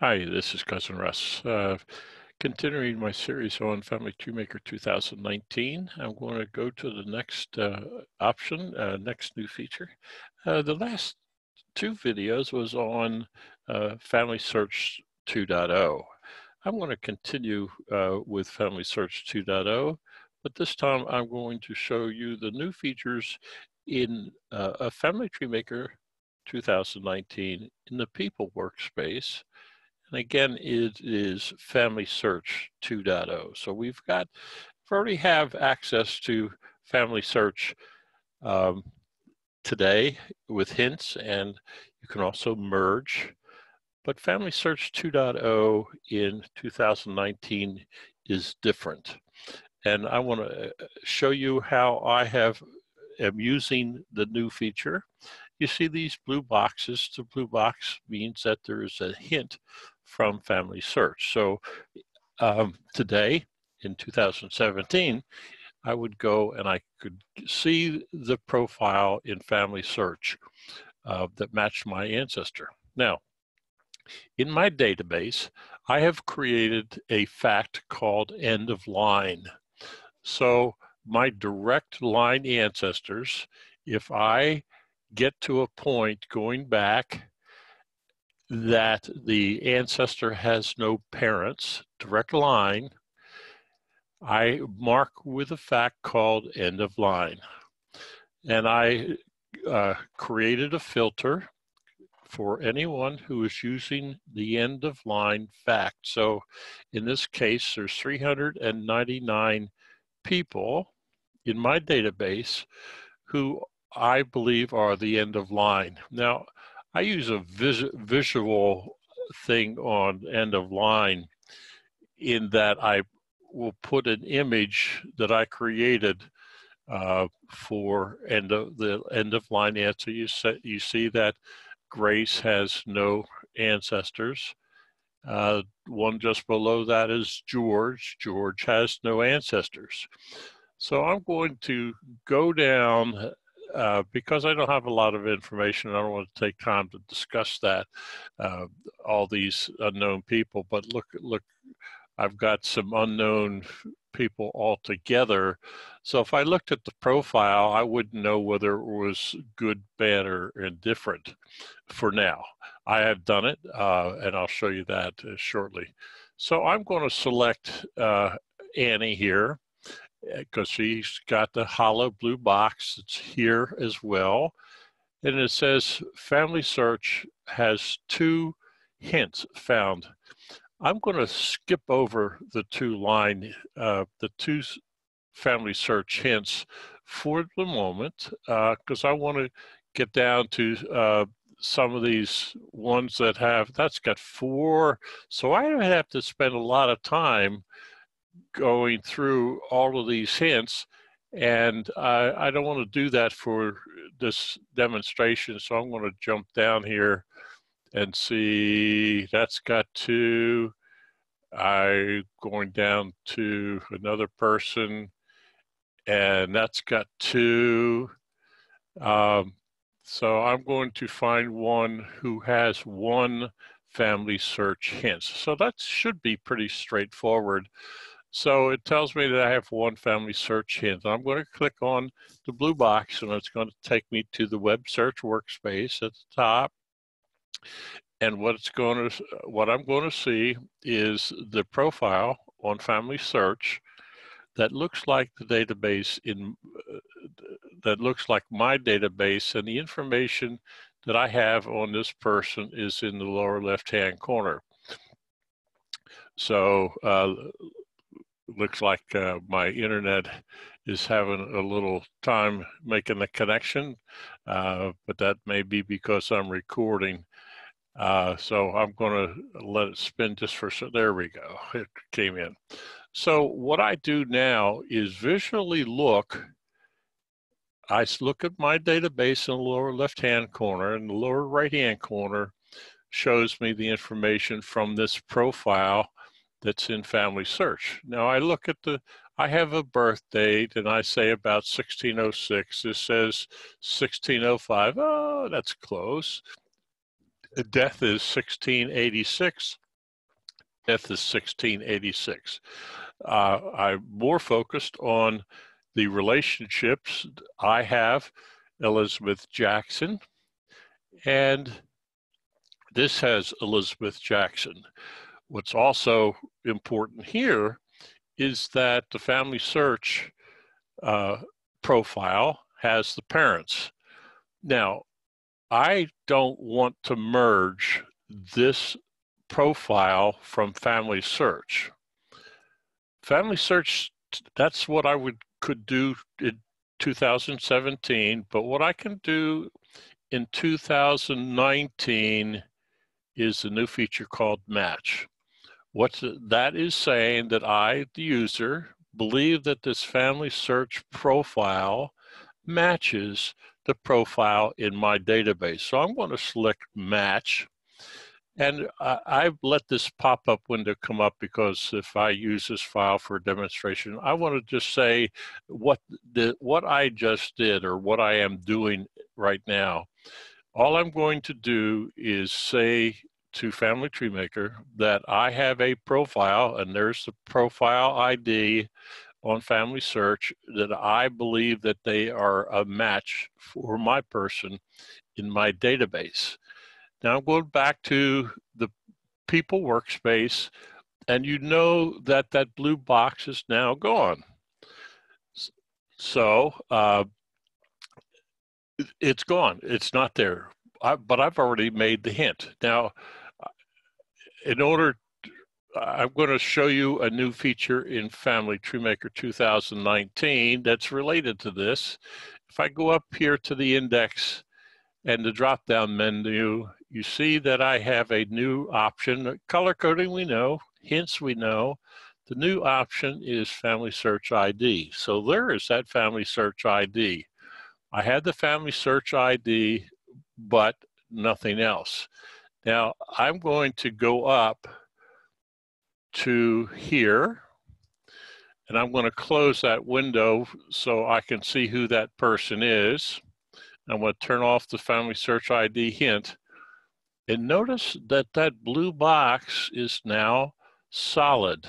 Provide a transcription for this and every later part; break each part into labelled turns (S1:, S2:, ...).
S1: Hi, this is Cousin Russ. Uh, continuing my series on Family Tree Maker 2019, I'm going to go to the next uh, option, uh, next new feature. Uh, the last two videos was on uh, Family Search 2.0. I'm going to continue uh, with Family Search 2.0, but this time I'm going to show you the new features in a Family Tree Maker 2019 in the People workspace and again, it is Family Search 2.0. So we've got, we already have access to Family Search um, today with hints, and you can also merge. But Family Search 2.0 in 2019 is different. And I want to uh, show you how I have am using the new feature. You see these blue boxes. The blue box means that there is a hint from Family Search. So um, today, in 2017, I would go and I could see the profile in Family Search uh, that matched my ancestor. Now, in my database, I have created a fact called end of line. So my direct line ancestors, if I get to a point going back that the ancestor has no parents, direct line, I mark with a fact called end of line. And I uh, created a filter for anyone who is using the end of line fact. So in this case, there's 399 people in my database who I believe are the end of line. Now, I use a vis visual thing on end of line in that I will put an image that I created uh, for end of the end of line answer. You see, you see that Grace has no ancestors. Uh, one just below that is George. George has no ancestors. So I'm going to go down uh, because I don't have a lot of information, I don't want to take time to discuss that, uh, all these unknown people. But look, look, I've got some unknown people altogether. So if I looked at the profile, I wouldn't know whether it was good, bad, or indifferent for now. I have done it, uh, and I'll show you that uh, shortly. So I'm going to select uh, Annie here because she's got the hollow blue box that's here as well. And it says Family Search has two hints found. I'm going to skip over the two line, uh, the two Family Search hints for the moment, because uh, I want to get down to uh, some of these ones that have, that's got four. So I don't have to spend a lot of time going through all of these hints and I, I don't want to do that for this demonstration so I'm going to jump down here and see that's got two I going down to another person and that's got two um, so I'm going to find one who has one family search hints so that should be pretty straightforward so it tells me that I have one family search hint. I'm going to click on the blue box and it's going to take me to the web search workspace at the top. And what it's going to, what I'm going to see is the profile on family search that looks like the database in, uh, that looks like my database and the information that I have on this person is in the lower left-hand corner. So uh, looks like uh, my internet is having a little time making the connection, uh, but that may be because I'm recording. Uh, so I'm going to let it spin just for, so there we go, it came in. So what I do now is visually look, I look at my database in the lower left-hand corner and the lower right-hand corner shows me the information from this profile that's in Family Search. Now I look at the, I have a birth date and I say about 1606. This says 1605. Oh, that's close. Death is 1686. death is 1686. Uh, I'm more focused on the relationships I have, Elizabeth Jackson, and this has Elizabeth Jackson. What's also important here is that the family search uh, profile has the parents. Now, I don't want to merge this profile from Family Search. Family Search, that's what I would could do in 2017, but what I can do in 2019 is a new feature called Match. What that is saying that I, the user, believe that this Family Search profile matches the profile in my database. So I'm going to select Match and I, I've let this pop-up window come up because if I use this file for a demonstration, I want to just say what the what I just did or what I am doing right now. All I'm going to do is say to Family Tree Maker that I have a profile, and there's the profile ID on Family Search that I believe that they are a match for my person in my database. Now I'm going back to the people workspace and you know that that blue box is now gone. So uh, it's gone. It's not there. I, but I've already made the hint. Now, in order, I'm going to show you a new feature in Family Tree Maker 2019 that's related to this. If I go up here to the index and the drop-down menu, you see that I have a new option. Color coding we know, hints we know. The new option is Family Search ID. So there is that Family Search ID. I had the Family Search ID, but nothing else. Now I'm going to go up to here and I'm going to close that window so I can see who that person is. I'm going to turn off the Family Search ID hint. And notice that that blue box is now solid.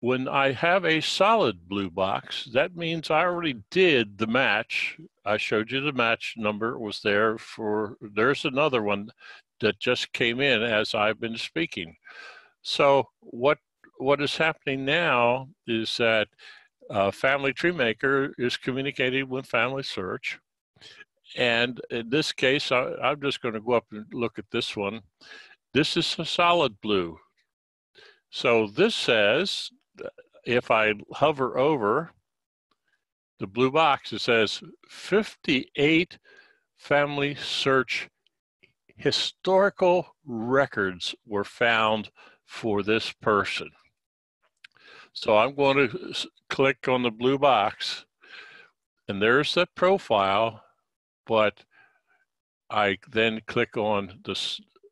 S1: When I have a solid blue box, that means I already did the match. I showed you the match number was there for, there's another one that just came in as I've been speaking. So what what is happening now is that uh, Family Tree Maker is communicating with Family Search. And in this case, I, I'm just going to go up and look at this one. This is a solid blue. So this says, if I hover over the blue box, it says 58 Family Search historical records were found for this person. So I'm going to click on the blue box and there's the profile, but I then click on the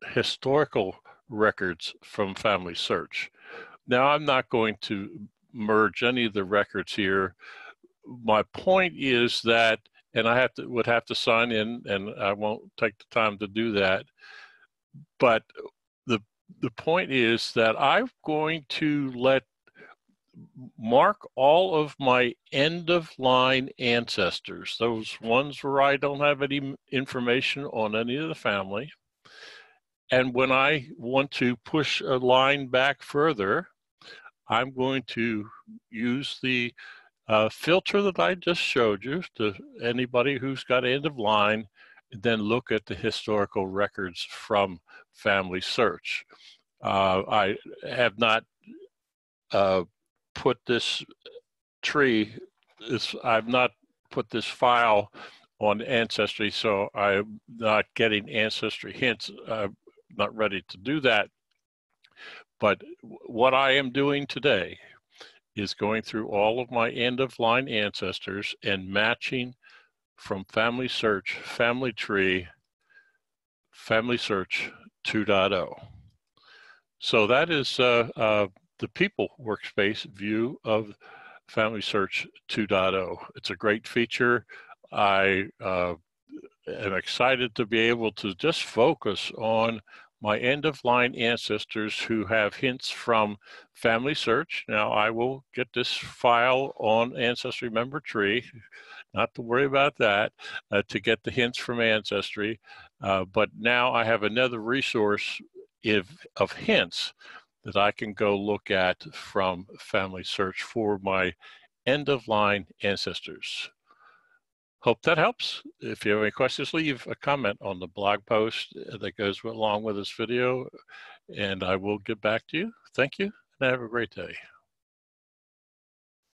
S1: historical records from Family Search. Now I'm not going to merge any of the records here. My point is that, and I have to would have to sign in, and I won't take the time to do that. But the the point is that I'm going to let mark all of my end of line ancestors, those ones where I don't have any information on any of the family. And when I want to push a line back further, I'm going to use the uh, filter that I just showed you to anybody who's got end of line, and then look at the historical records from Family Search. Uh, I have not uh, put this tree, this, I've not put this file on Ancestry, so I'm not getting Ancestry hints. I'm not ready to do that. But what I am doing today is going through all of my end of line ancestors and matching from Family Search, Family Tree, Family Search 2.0. So that is uh, uh, the people workspace view of Family Search 2.0. It's a great feature. I uh, am excited to be able to just focus on my end of line ancestors who have hints from Family Search. Now I will get this file on Ancestry Member Tree, not to worry about that, uh, to get the hints from Ancestry. Uh, but now I have another resource if, of hints that I can go look at from Family Search for my end of line ancestors. Hope that helps. If you have any questions, leave a comment on the blog post uh, that goes along with this video, and I will get back to you. Thank you, and have a great day.